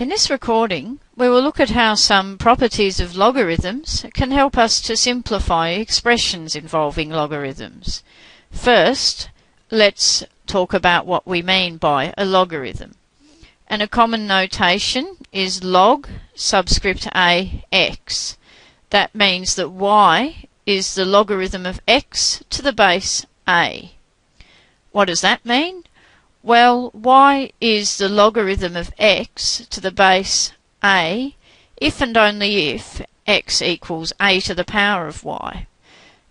In this recording, we will look at how some properties of logarithms can help us to simplify expressions involving logarithms. First, let's talk about what we mean by a logarithm. And a common notation is log subscript a x. That means that y is the logarithm of x to the base a. What does that mean? Well, y is the logarithm of x to the base a if and only if x equals a to the power of y.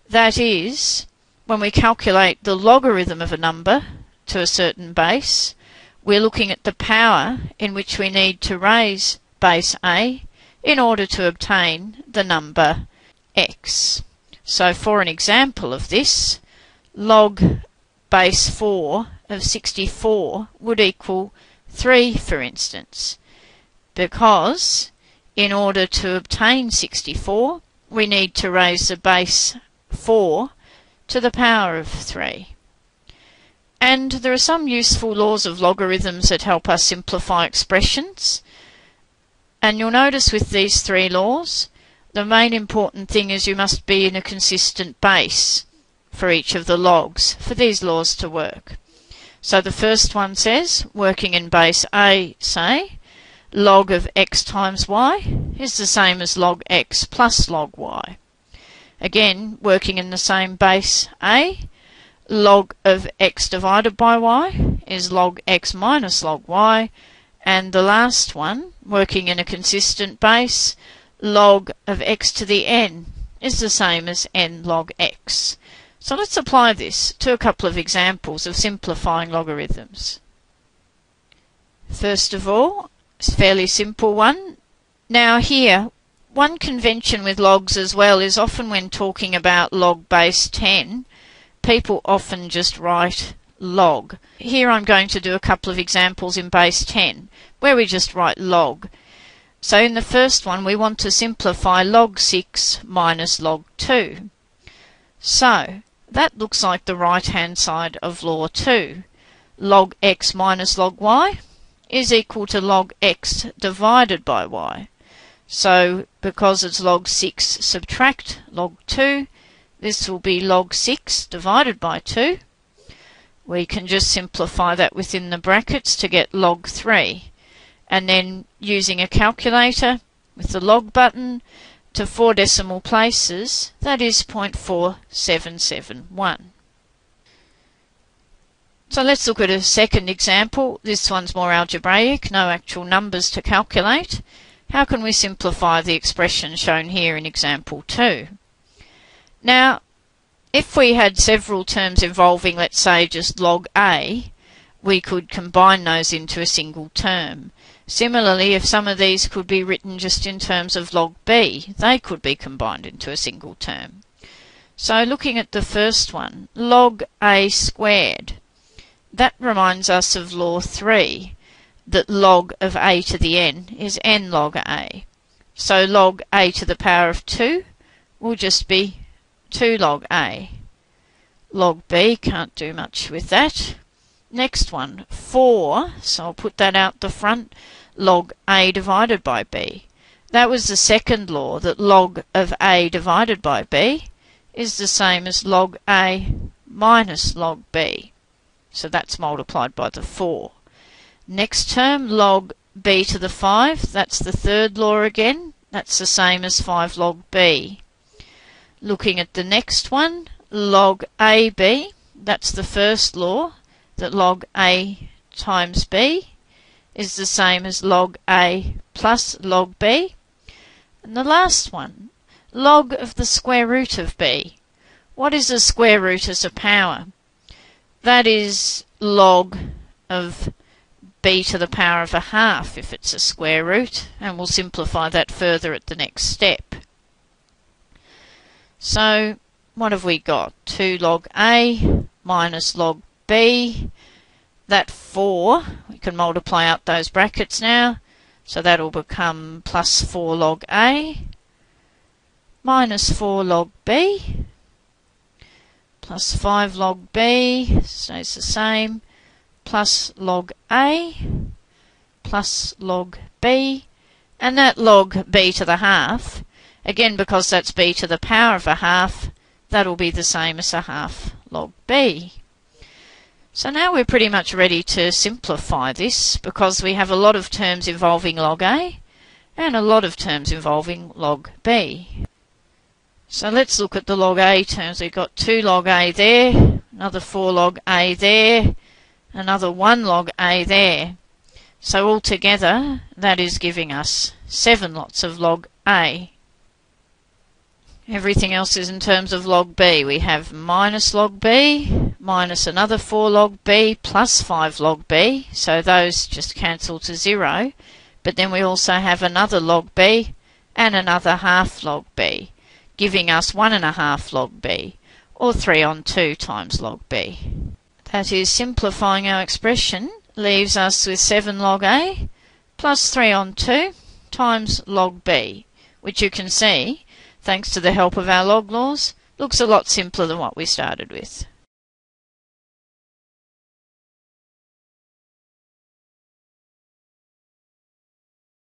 That is, when we calculate the logarithm of a number to a certain base, we're looking at the power in which we need to raise base a in order to obtain the number x. So for an example of this, log base 4 of 64 would equal 3, for instance, because in order to obtain 64, we need to raise the base 4 to the power of 3. And there are some useful laws of logarithms that help us simplify expressions. And you'll notice with these three laws, the main important thing is you must be in a consistent base for each of the logs for these laws to work. So the first one says, working in base A, say, log of x times y is the same as log x plus log y. Again, working in the same base A, log of x divided by y is log x minus log y, and the last one, working in a consistent base, log of x to the n is the same as n log x. So let's apply this to a couple of examples of simplifying logarithms. First of all, it's a fairly simple one. Now here, one convention with logs as well is often when talking about log base 10, people often just write log. Here I'm going to do a couple of examples in base 10, where we just write log. So in the first one, we want to simplify log 6 minus log 2. So, that looks like the right-hand side of law 2. Log x minus log y is equal to log x divided by y. So, because it's log 6 subtract log 2, this will be log 6 divided by 2. We can just simplify that within the brackets to get log 3. And then using a calculator with the log button, to four decimal places, that is 0.4771. So let's look at a second example. This one's more algebraic, no actual numbers to calculate. How can we simplify the expression shown here in example 2? Now, if we had several terms involving, let's say, just log A, we could combine those into a single term. Similarly, if some of these could be written just in terms of log b, they could be combined into a single term. So looking at the first one, log a squared, that reminds us of law 3, that log of a to the n is n log a. So log a to the power of 2 will just be 2 log a. Log b can't do much with that. Next one, 4, so I'll put that out the front log a divided by b. That was the second law, that log of a divided by b is the same as log a minus log b. So that's multiplied by the 4. Next term, log b to the 5, that's the third law again. That's the same as 5 log b. Looking at the next one, log ab, that's the first law, that log a times b is the same as log A plus log B. And the last one, log of the square root of B. What is the square root as a power? That is log of b to the power of a half if it's a square root, and we'll simplify that further at the next step. So, what have we got? 2 log a minus log b that 4, we can multiply out those brackets now, so that'll become plus 4 log A minus 4 log B plus 5 log B stays the same plus log A plus log b, and that log b to the half, again because that's b to the power of a half, that'll be the same as a half log b. So now we're pretty much ready to simplify this because we have a lot of terms involving log a and a lot of terms involving log b. So let's look at the log a terms. We've got 2 log a there, another 4 log a there, another 1 log a there. So altogether that is giving us 7 lots of log a. Everything else is in terms of log b. We have minus log b, minus another 4 log b, plus 5 log b. So those just cancel to 0. But then we also have another log b and another half log b, giving us 1.5 log b, or 3 on 2 times log b. That is simplifying our expression, leaves us with 7 log a plus 3 on 2 times log b, which you can see thanks to the help of our log laws, looks a lot simpler than what we started with.